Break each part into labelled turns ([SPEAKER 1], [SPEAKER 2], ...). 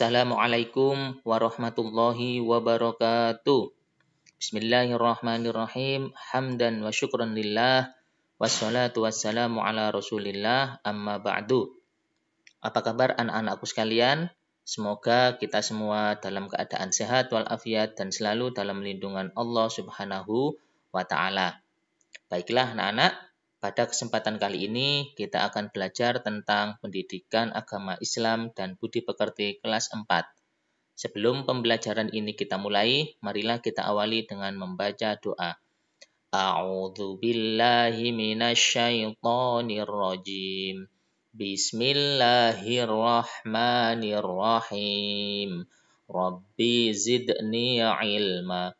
[SPEAKER 1] Assalamualaikum warahmatullahi wabarakatuh. Bismillahirrahmanirrahim. Hamdan wa syukran lillah. Wassalatu wassalamu ala rasulillah. Amma ba'du. Apa kabar anak-anakku sekalian? Semoga kita semua dalam keadaan sehat walafiat dan selalu dalam lindungan Allah subhanahu wa ta'ala. Baiklah anak-anak, pada kesempatan kali ini kita akan belajar tentang pendidikan agama Islam dan budi pekerti kelas 4. Sebelum pembelajaran ini kita mulai, marilah kita awali dengan membaca doa. A'udzu billahi minasyaitonir rajim. Bismillahirrahmanirrahim. Rabbi zidni ilma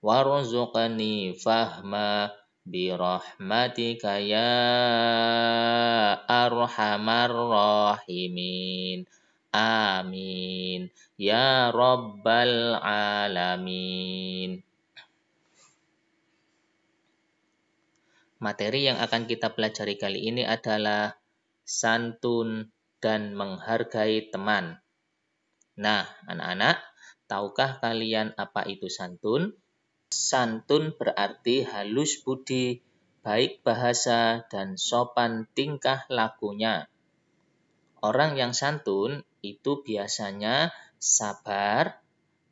[SPEAKER 1] warzuqni fahma birahmatika ya arhamar rahimin. Amin. Ya Rabbal Alamin. Materi yang akan kita pelajari kali ini adalah santun dan menghargai teman. Nah, anak-anak, tahukah kalian apa itu santun? Santun berarti halus budi, baik bahasa, dan sopan tingkah lakunya. Orang yang santun itu biasanya sabar,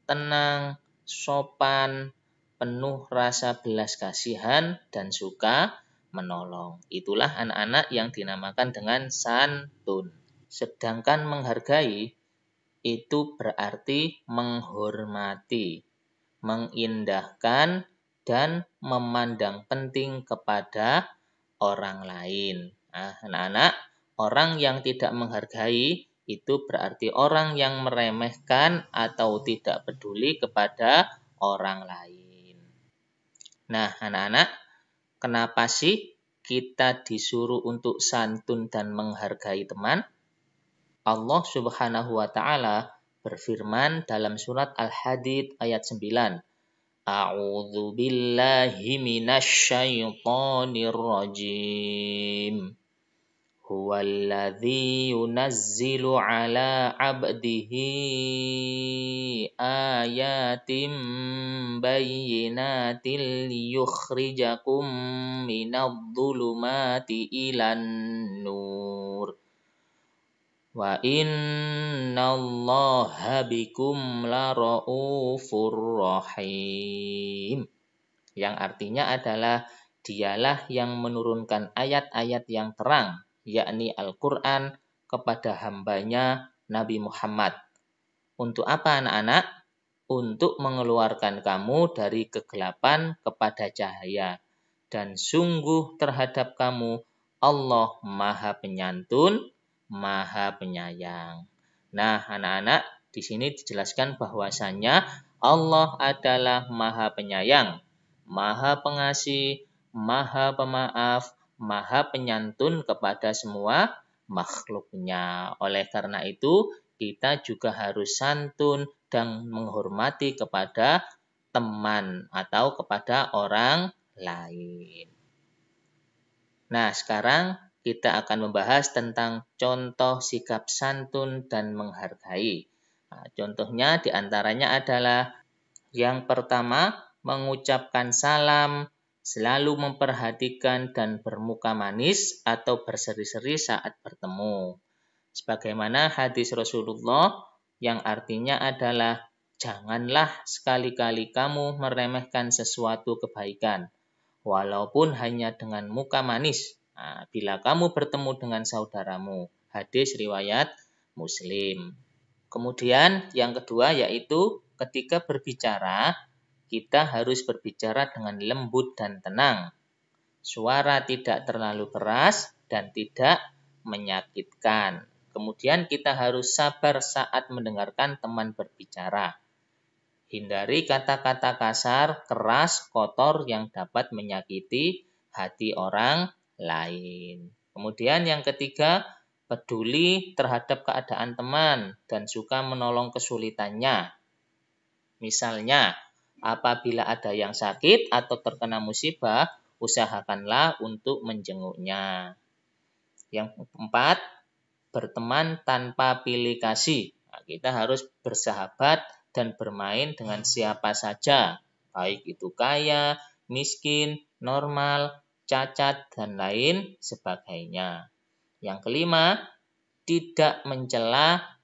[SPEAKER 1] tenang, sopan, penuh rasa belas kasihan, dan suka menolong. Itulah anak-anak yang dinamakan dengan santun. Sedangkan menghargai itu berarti menghormati mengindahkan, dan memandang penting kepada orang lain. Nah, anak-anak, orang yang tidak menghargai itu berarti orang yang meremehkan atau tidak peduli kepada orang lain. Nah, anak-anak, kenapa sih kita disuruh untuk santun dan menghargai teman? Allah Subhanahu wa taala berfirman dalam surat Al-Hadid ayat 9. A'udzu billahi minasyaitonir rajim. Huwallazi yunazzilu ala 'abdihi ayatin bayyinatin liyukhrijakum minadh-dhulumati ilan nur. Wa innallaha bikum lara'ufur rahim. Yang artinya adalah dialah yang menurunkan ayat-ayat yang terang, yakni Al-Quran, kepada hambanya Nabi Muhammad. Untuk apa anak-anak? Untuk mengeluarkan kamu dari kegelapan kepada cahaya. Dan sungguh terhadap kamu Allah Maha Penyantun, Maha Penyayang. Nah, anak-anak, di sini dijelaskan bahwasanya Allah adalah Maha Penyayang, Maha Pengasih, Maha Pemaaf, Maha Penyantun kepada semua makhluknya. Oleh karena itu, kita juga harus santun dan menghormati kepada teman atau kepada orang lain. Nah, sekarang kita akan membahas tentang contoh sikap santun dan menghargai. Nah, contohnya di antaranya adalah yang pertama, mengucapkan salam, selalu memperhatikan dan bermuka manis atau berseri-seri saat bertemu. Sebagaimana hadis Rasulullah yang artinya adalah janganlah sekali-kali kamu meremehkan sesuatu kebaikan, walaupun hanya dengan muka manis Nah, bila kamu bertemu dengan saudaramu, hadis riwayat Muslim. Kemudian yang kedua yaitu ketika berbicara, kita harus berbicara dengan lembut dan tenang. Suara tidak terlalu keras dan tidak menyakitkan. Kemudian kita harus sabar saat mendengarkan teman berbicara. Hindari kata-kata kasar, keras, kotor yang dapat menyakiti hati orang lain. Kemudian yang ketiga, peduli terhadap keadaan teman dan suka menolong kesulitannya. Misalnya, apabila ada yang sakit atau terkena musibah, usahakanlah untuk menjenguknya. Yang keempat, berteman tanpa pilih kasih. Nah, kita harus bersahabat dan bermain dengan siapa saja, baik itu kaya, miskin, normal, cacat, dan lain sebagainya. Yang kelima, tidak mencela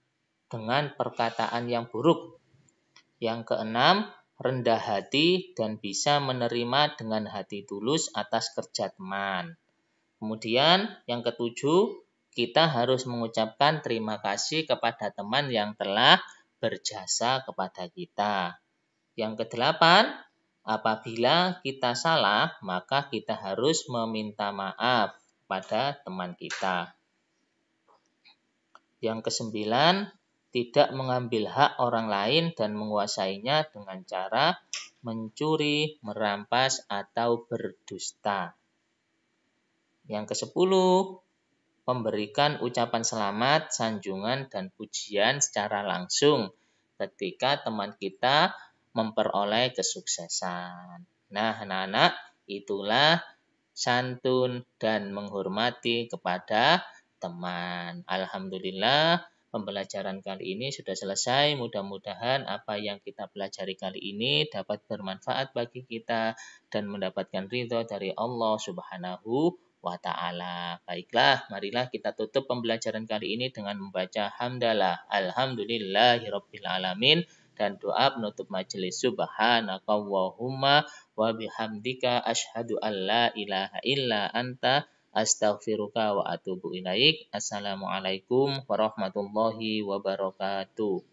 [SPEAKER 1] dengan perkataan yang buruk. Yang keenam, rendah hati dan bisa menerima dengan hati tulus atas kerja teman. Kemudian yang ketujuh, kita harus mengucapkan terima kasih kepada teman yang telah berjasa kepada kita. Yang kedelapan, apabila kita salah, maka kita harus meminta maaf pada teman kita. Yang kesembilan, tidak mengambil hak orang lain dan menguasainya dengan cara mencuri, merampas, atau berdusta. Yang kesepuluh, memberikan ucapan selamat, sanjungan, dan pujian secara langsung ketika teman kita memperoleh kesuksesan. Nah, anak-anak, itulah santun dan menghormati kepada teman. Alhamdulillah, pembelajaran kali ini sudah selesai. Mudah-mudahan apa yang kita pelajari kali ini dapat bermanfaat bagi kita dan mendapatkan ridho dari Allah Subhanahu wa taala. Baiklah, marilah kita tutup pembelajaran kali ini dengan membaca hamdalah alhamdulillahirabbil alamin dan doa penutup majelis subhanakallahumma wa bihamdika asyhadu an la ilaha illa anta astaghfiruka wa atubu ilaik. Assalamualaikum warahmatullahi wabarakatuh.